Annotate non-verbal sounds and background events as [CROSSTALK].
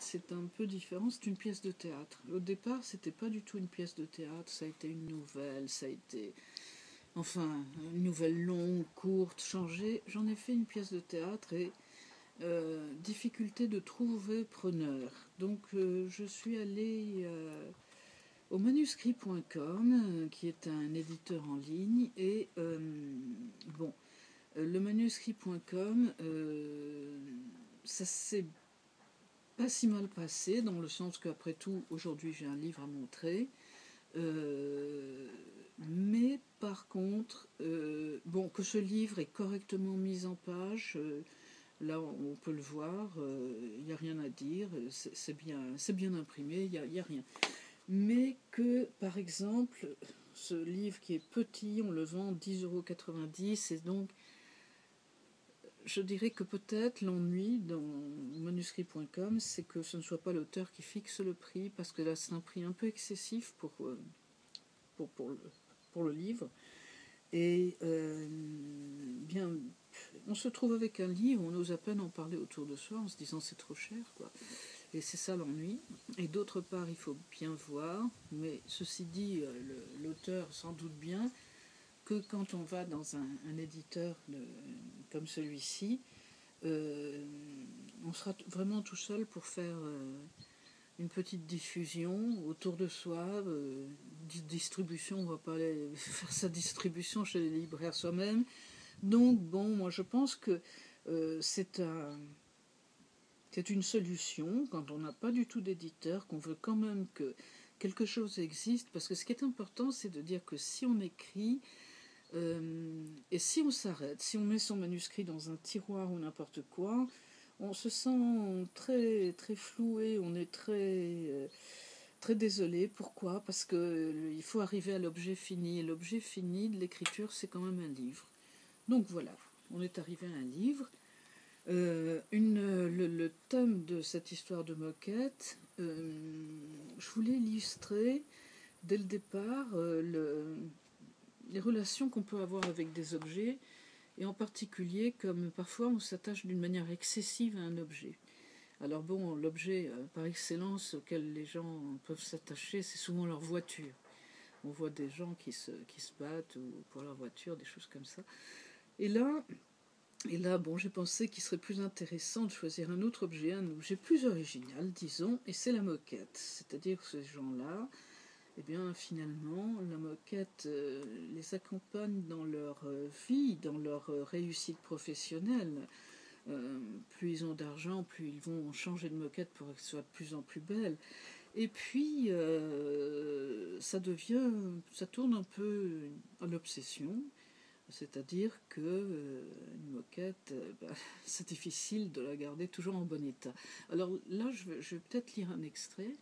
c'est un peu différent. C'est une pièce de théâtre. Au départ, c'était pas du tout une pièce de théâtre. Ça a été une nouvelle. Ça a été, enfin, une nouvelle longue, courte, changée. J'en ai fait une pièce de théâtre et euh, difficulté de trouver preneur. Donc, euh, je suis allée euh, au manuscrit.com, qui est un éditeur en ligne. Et bon, le manuscrit.com, ça s'est pas si mal passé, dans le sens qu'après tout, aujourd'hui j'ai un livre à montrer. Euh, mais par contre, euh, bon, que ce livre est correctement mis en page, euh, là on peut le voir, il n'y a rien à dire, c'est bien, bien imprimé, il n'y a, a, rien. Mais que, par exemple, ce livre qui est petit, on le vend 10,90 euros, et donc je dirais que peut-être l'ennui dans manuscrit.com, c'est que ce ne soit pas l'auteur qui fixe le prix, parce que là c'est un prix un peu excessif pour, euh, pour, le, pour le, livre. Et euh, bien, on se trouve avec un livre, on ose à peine en parler autour de soi en se disant c'est trop cher, quoi. Et c'est ça l'ennui. Et d'autre part, il faut bien voir, mais ceci dit, euh, l'auteur sans doute bien, que quand on va dans un, éditeur comme celui-ci, euh, on sera vraiment tout seul pour faire euh, une petite diffusion autour de soi, euh, distribution, on va pas aller [LAUGHS] faire sa distribution chez les libraires soi-même. Donc bon, moi je pense que c'est un, c'est une solution quand on n'a pas du tout d'éditeur, qu'on veut quand même que quelque chose existe, parce que ce qui est important, c'est de dire que si on écrit, euh, et si on s'arrête, si on met son manuscrit dans un tiroir ou n'importe quoi, on se sent très, très floué, on est très, euh, très désolé. Pourquoi? Parce qu'il euh, faut arriver à l'objet fini. Et l'objet fini de l'écriture, c'est quand même un livre. Donc voilà, on est arrivé à un livre. une, le, thème de cette histoire de moquette, je voulais illustrer dès le départ le, les relations qu'on peut avoir avec des objets, et en particulier comme parfois on s'attache d'une manière excessive à un objet. Alors bon, l'objet euh, par excellence auquel les gens peuvent s'attacher, c'est souvent leur voiture. On voit des gens qui se, qui se battent pour leur voiture, des choses comme ça. Et là, et là bon, j'ai pensé qu'il serait plus intéressant de choisir un autre objet, un objet plus original, disons, et c'est la moquette. C'est-à-dire que ces gens-là, eh bien finalement la moquette euh, les accompagne dans leur euh, vie, dans leur euh, réussite professionnelle. plus ils ont d'argent, plus ils vont changer de moquette pour qu'elle soit de plus en plus belle. Et puis ça devient, ça tourne un peu à l'obsession. C'est-à-dire que une moquette, bah, [LAUGHS] c'est difficile de la garder toujours en bon état. Alors là, je vais peut-être lire un extrait.